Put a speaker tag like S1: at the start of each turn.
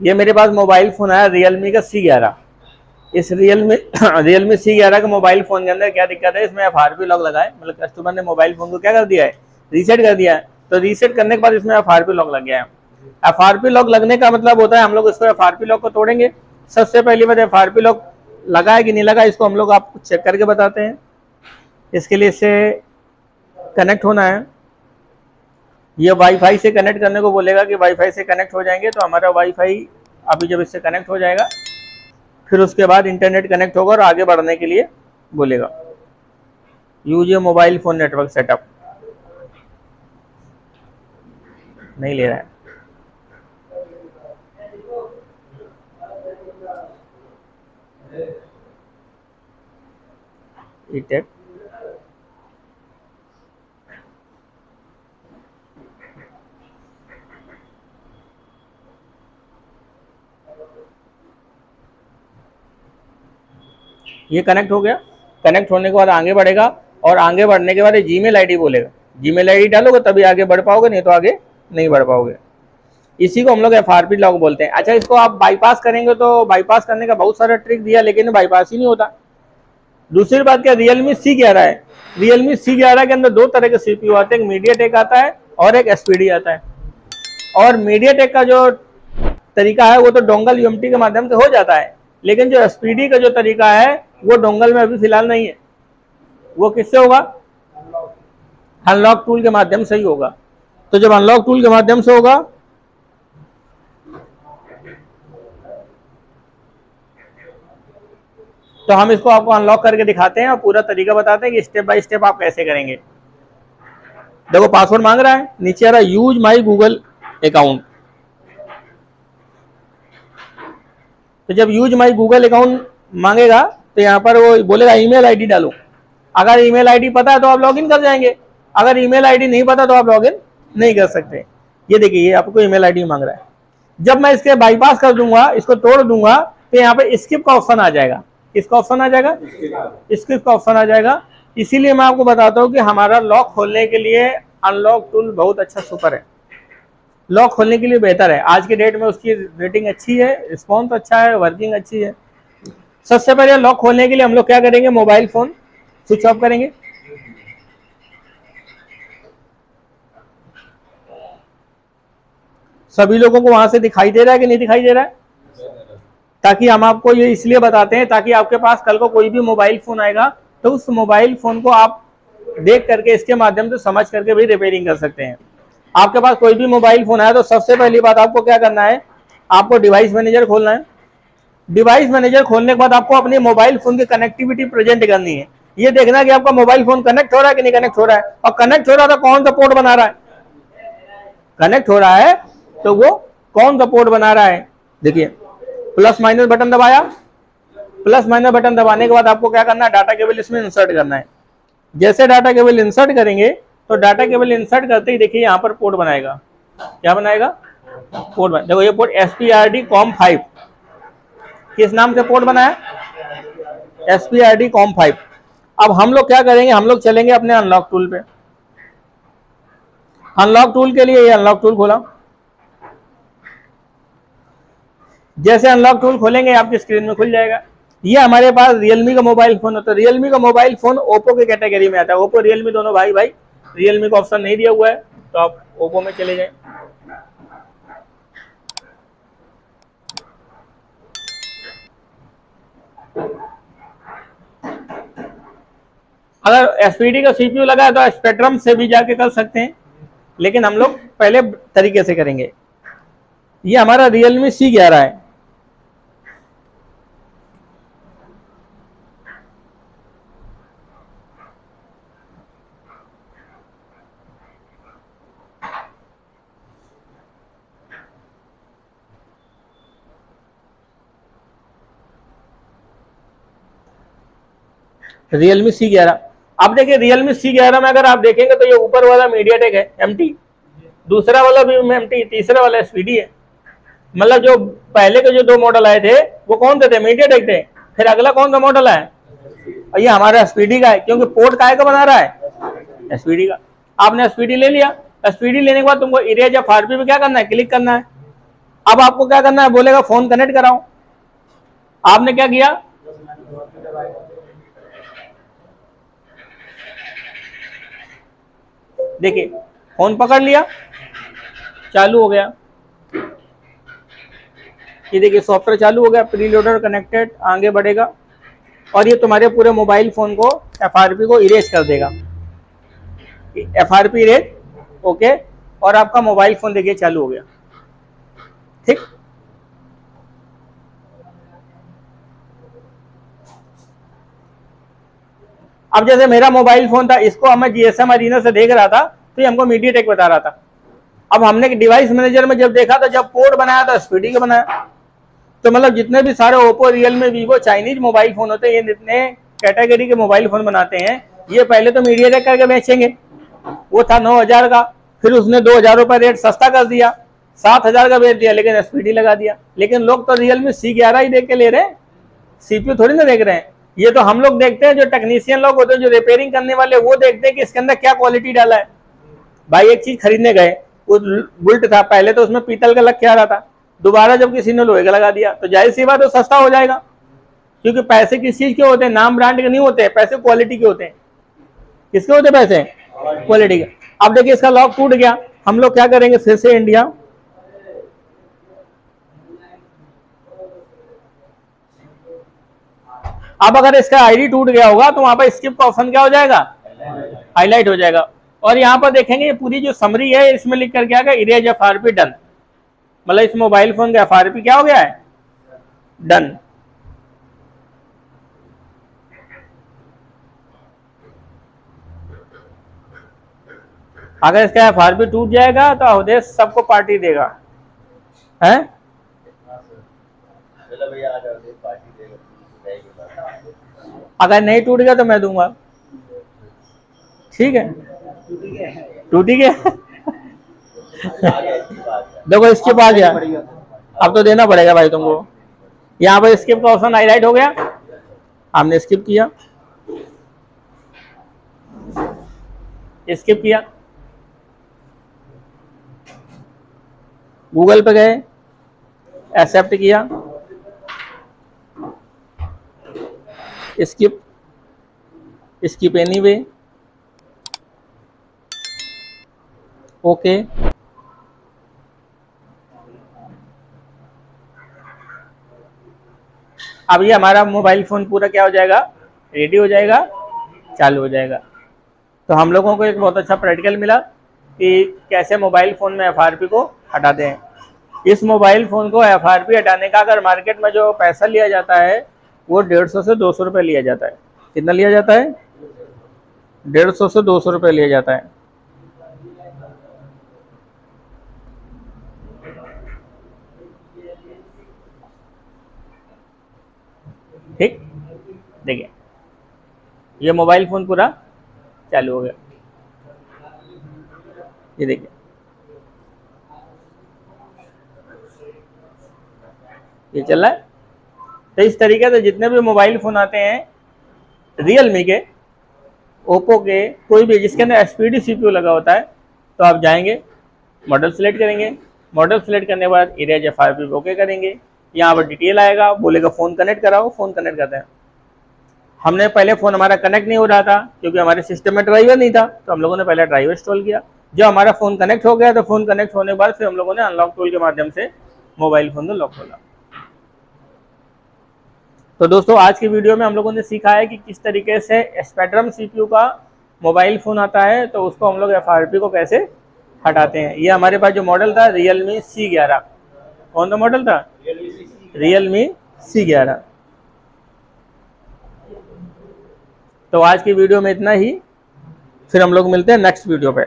S1: ये मेरे पास मोबाइल फ़ोन आया रियलमी का सी ग्यारह इस रियलमी रियलमी सी ग्यारह के मोबाइल फ़ोन के अंदर क्या दिक्कत है? इसमें एफ़ आर पी लॉक लगा है मतलब कस्टमर ने मोबाइल फ़ोन को क्या कर दिया है? रीसेट कर दिया है। तो रीसेट करने के बाद इसमें एफ़ आर पी लॉक लग गया है। एफ़ आर पी लॉक लगने का मतलब होता है हम लोग इसको एफ़ आर पी लॉक को तोड़ेंगे। सबसे पहली बात एफ़ आर पी लॉक लगा है कि नहीं लगा इसको हम लोग आपको चेक करके बताते हैं। इसके लिए इसे कनेक्ट होना है। ये वाईफाई से कनेक्ट करने को बोलेगा कि वाईफाई से कनेक्ट हो जाएँगे तो हमारा वाईफाई अभी जब इससे कनेक्ट हो जाएगा, फिर उसके बाद इंटरनेट कनेक्ट होगा और आगे बढ़ने के लिए बोलेगा। Use a mobile phone network setup नहीं ले रहा है। ईटेक ये कनेक्ट हो गया। कनेक्ट होने के बाद आगे बढ़ेगा और आगे बढ़ने के बाद जी मेल आई बोलेगा। जी मेल डालोगे तभी आगे बढ़ पाओगे, नहीं तो आगे नहीं बढ़ पाओगे। इसी को हम लोग एफ़ आर पी लॉक बोलते हैं। अच्छा इसको आप बाईपास करेंगे तो बाईपास करने का बहुत सारा ट्रिक दिया, लेकिन बाईपास ही नहीं होता। दूसरी बात क्या रियलमी सी ग्यारह है। रियलमी सी ग्यारह के अंदर दो तरह के सीपीयू आते हैं। एक मीडिया टेक आता है और एक एसपीडी आता है। और मीडिया टेक का जो तरीका है, वो तो डोंगल यूएमटी के माध्यम से हो जाता है। लेकिन जो एसपीडी का जो तरीका है वो डोंगल में अभी फ़िलहाल नहीं है। वो किससे होगा? अनलॉक टूल के माध्यम से ही होगा। तो जब अनलॉक टूल के माध्यम से होगा तो हम इसको आपको अनलॉक करके दिखाते हैं और पूरा तरीका बताते हैं कि स्टेप बाय स्टेप आप कैसे करेंगे। देखो पासवर्ड मांग रहा है। नीचे आ रहा है यूज़ माई गूगल अकाउंट तो जब यूज़ माई गूगल अकाउंट मांगेगा तो यहाँ पर वो बोलेगा ईमेल आईडी डालो। अगर ईमेल आईडी पता है तो आप लॉगिन कर जाएँगे। अगर ईमेल आईडी नहीं पता तो आप लॉगिन नहीं कर सकते। ये देखिए, ये आपको ईमेल आईडी मांग रहा है। जब मैं इसके बाईपास कर दूँगा, इसको तोड़ दूँगा तो यहाँ पे स्किप का ऑप्शन आ जाएगा। किसका ऑप्शन आ जाएगा? स्किप का ऑप्शन आ जाएगा। इसीलिए मैं आपको बताता हूँ कि हमारा लॉक खोलने के लिए अनलॉक टूल बहुत अच्छा सुपर है। लॉक खोलने के लिए बेहतर है। आज के डेट में उसकी रेटिंग अच्छी है रिस्पॉन्स अच्छा है वर्किंग अच्छी है। सबसे पहले लॉक खोलने के लिए हम लोग क्या करेंगे? मोबाइल फ़ोन स्विच ऑफ़ करेंगे। सभी लोगों को वहाँ से दिखाई दे रहा है कि नहीं दिखाई दे रहा है? ताकि हम आपको ये इसलिए बताते हैं ताकि आपके पास कल को कोई भी मोबाइल फ़ोन आएगा तो उस मोबाइल फ़ोन को आप देख करके इसके माध्यम से समझ करके भी रिपेयरिंग कर सकते हैं। आपके पास कोई भी मोबाइल फ़ोन आया तो सबसे पहली बात आपको क्या करना है? आपको डिवाइस मैनेजर खोलना है। डिवाइस मैनेजर खोलने के बाद आपको अपने मोबाइल फ़ोन की कनेक्टिविटी प्रेजेंट करनी है। ये देखना कि आपका मोबाइल फ़ोन कनेक्ट हो रहा है कि नहीं कनेक्ट हो रहा है। और कनेक्ट हो रहा है तो कौन सा पोर्ट बना रहा है? कनेक्ट हो रहा है तो वो कौन सा पोर्ट बना रहा है? देखिए प्लस माइनस बटन दबाया। प्लस माइनस बटन दबाने के बाद आपको क्या करना है? डाटा केबल इसमें इंसर्ट करना है। जैसे डाटा केबल इंसर्ट करेंगे तो डाटा केबल इंसर्ट करते ही देखिए यहाँ पर पोर्ट बनाएगा। क्या बनाएगा? पोर्ट बना देखो ये port S P R D com five किस नाम से पोर्ट बनाया S P R D com five अब हम लोग क्या करेंगे? हम लोग चलेंगे अपने अनलॉक टूल पे। अनलॉक टूल के लिए ये अनलॉक टूल खोला। जैसे अनलॉक टूल खोलेंगे, आपकी स्क्रीन में खुल जाएगा। ये हमारे पास रियलमी का मोबाइल फ़ोन होता है। रियलमी का मोबाइल फ़ोन ओप्पो के कैटेगरी में आता है। ओप्पो रियलमी दोनों भाई भाई रियलमी का ऑप्शन नहीं दिया हुआ है। तो आप ओप्पो में चले जाए। अगर एसपीडी का सीपीयू लगा है तो स्पेक्ट्रम से भी जाके कर सकते हैं। लेकिन हम लोग पहले तरीके से करेंगे। ये हमारा रियलमी सी ग्यारह है। रियलमी सी ग्यारह। अब देखिए रियलमी सी ग्यारह में अगर आप देखेंगे तो ये ऊपर वाला मीडिया है एम दूसरा वाला भी एम तीसरा वाला एस है। मतलब जो पहले के जो दो मॉडल आए थे, वो कौन से थे? मीडिया टेक थे। फिर अगला कौन सा मॉडल आया? और ये हमारा एसपीडी का है, क्योंकि पोर्ट काय का बना रहा है? एसपीडी का। आपने एसपीडी ले लिया। एसपीडी लेने के बाद तुमको इरेज या फारपी पे क्या करना है? क्लिक करना है। अब आपको क्या करना है? बोलेगा फ़ोन कनेक्ट कराओ। आपने क्या किया? देखिए, फ़ोन पकड़ लिया, चालू हो गया। ये देखिए सॉफ्टवेयर चालू हो गया प्री लोडर कनेक्टेड आगे बढ़ेगा। और ये तुम्हारे पूरे मोबाइल फ़ोन को एफआरपी को इरेज कर देगा। F R P erase okay और आपका मोबाइल फ़ोन देखिए, चालू हो गया। ठीक? अब जैसे मेरा मोबाइल फ़ोन था, इसको मैं जीएसएम अरीना से देख रहा था तो ये हमको मीडिया टेक बता रहा था। अब हमने डिवाइस मैनेजर में जब देखा तो जब पोर्ट बनाया था स्पीडी का बनाया? तो मतलब जितने भी सारे Oppo Realme Vivo Chinese mobile phone होते हैं, ये जितने कैटेगरी के मोबाइल फ़ोन बनाते हैं, ये पहले तो मीडिया टेक करके बेचेंगे। वो था नौ हज़ार का, फिर उसने दो हज़ार रुपये रेट सस्ता कर दिया, सात हज़ार का बेच दिया, लेकिन एसपीडी लगा दिया। लेकिन लोग तो रियलमी सी ग्यारह ही देख के ले रहे हैं सीपीयू थोड़ी ना देख रहे हैं। ये तो हम लोग देखते हैं, जो टेक्नीशियन लोग होते हैं, जो रिपेयरिंग करने वाले, वो देखते हैं कि इसके अंदर क्या क्वालिटी डाला है। भाई, एक चीज़ खरीदने गए, वो बुल्ट था, पहले तो उसमें पीतल का लग के आ रहा था? दोबारा जब किसी ने लोहे का लगा दिया तो ज़ाहिर सी बात तो सस्ता हो जाएगा। क्योंकि पैसे किस चीज़ के होते हैं? नाम ब्रांड के नहीं होते, पैसे क्वालिटी के होते हैं। किसके होते पैसे? क्वालिटी के। अब देखिए, इसका लॉक टूट गया। हम लोग क्या करेंगे? फिर से इंडिया अब अगर इसका आईडी टूट गया होगा तो वहाँ पर स्किप का ऑप्शन क्या हो जाएगा? हाईलाइट हो जाएगा। और यहाँ पर देखेंगे, ये पूरी जो समरी है, इसमें लिख कर क्या erase F R P done मतलब इस मोबाइल फ़ोन का एफ़ आर पी क्या हो गया है? डन अगर इसका एफ़ आर पी टूट जाएगा तो अवधेश सबको पार्टी देगा। है? अगर नहीं टूट गया तो मैं दूँगा। ठीक है? टूटी गया? देखो स्किप आ गया। अब तो देना पड़ेगा भाई तुमको। यहाँ पर स्किप का ऑप्शन हाईलाइट हो गया। हमने स्किप किया। स्किप किया। गूगल पे गए। एक्सेप्ट किया। Skip skip anyway. ओके अब ये हमारा मोबाइल फ़ोन पूरा क्या हो जाएगा? रेडी हो जाएगा? चालू हो जाएगा। तो हम लोगों को एक बहुत अच्छा प्रैक्टिकल मिला कि कैसे मोबाइल फ़ोन में एफआरपी को हटाते हैं इस मोबाइल फ़ोन को एफआरपी हटाने का अगर मार्केट में जो पैसा लिया जाता है वो डेढ़ सौ से दो सौ रुपये लिया जाता है। कितना लिया जाता है? डेढ़ सौ से दो सौ रुपये लिया जाता है। ठीक? देखिए, ये मोबाइल फ़ोन पूरा चालू हो गया। ये देखिए। ये चल रहा है? तो इस तरीके से जितने भी मोबाइल फ़ोन आते हैं रियलमी के ओप्पो के, कोई भी जिसके अंदर एस पी सी लगा होता है तो आप जाएँगे मॉडल सेलेक्ट करेंगे। मॉडल सेलेक्ट करने के बाद erase F I P okay करेंगे। यहाँ पर डिटेल आएगा, बोलेगा फ़ोन कनेक्ट कराओ फ़ोन कनेक्ट करते हैं। हमने पहले फ़ोन हमारा कनेक्ट नहीं हो रहा था, क्योंकि हमारे सिस्टम में ड्राइवर नहीं था तो हम लोगों ने पहले ड्राइवर इंस्टॉल किया। जब हमारा फ़ोन कनेक्ट हो गया तो फ़ोन कनेक्ट होने के बाद फिर हम लोगों ने अनलॉक टूल के माध्यम से मोबाइल फ़ोन को लॉक खोला। तो दोस्तों, आज की वीडियो में हम लोगों ने सीखा है कि किस तरीके से स्पेक्ट्रम सीपीयू का मोबाइल फ़ोन आता है तो उसको हम लोग एफआरपी को कैसे हटाते हैं। ये हमारे पास जो मॉडल था रियल मी सी ग्यारह। कौन सा मॉडल था? रियल मी सी ग्यारह। तो आज की वीडियो में इतना ही। फिर हम लोग मिलते हैं नेक्स्ट वीडियो पे।